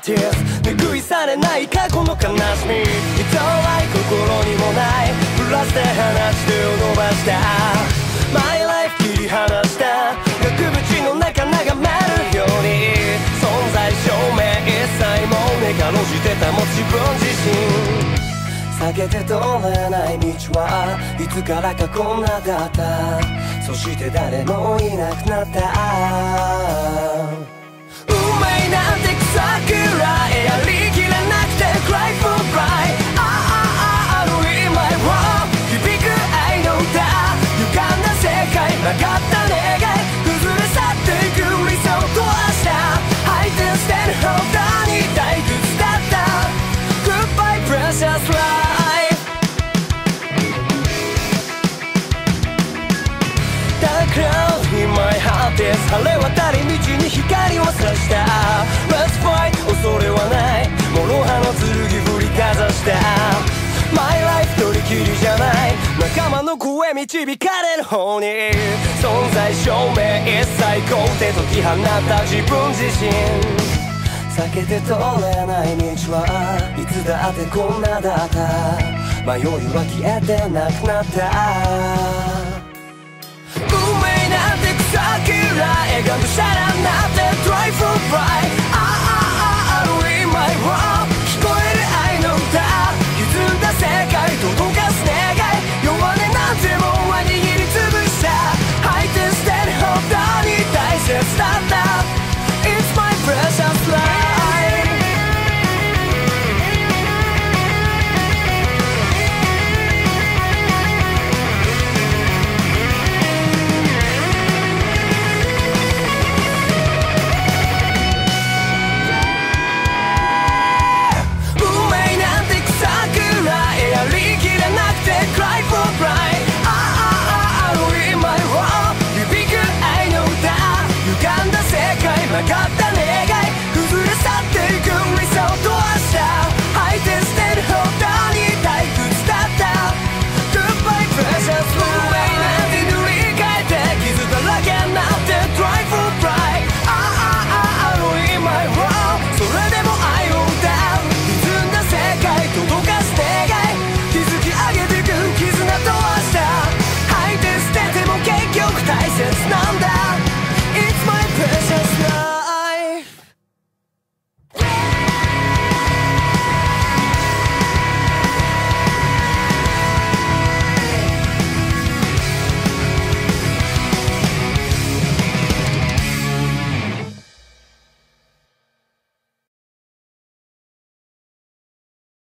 ティス拭いされない過去の悲しみ。人はい心にもない。プラスで話してを伸ばした。My life 切り離した。額縁の中眺めるように。存在証明一切もねかろじてたも自分自身。避けて通れない道はいつからかこんなだった。そして誰もいなくなった。Goodbye precious life だからに my heart is 晴れ渡り道に光を差した。Let's fight 恐れはない。諸刃の剣振りかざした。My life 取り切りじゃない。仲間の声導かれる方に。存在証明一切肯定解き放った自分自身。避けて通れない道はいつだってこんなだった。迷いは消えてなくなった。運命なんて草嫌いがむしゃ I Magata!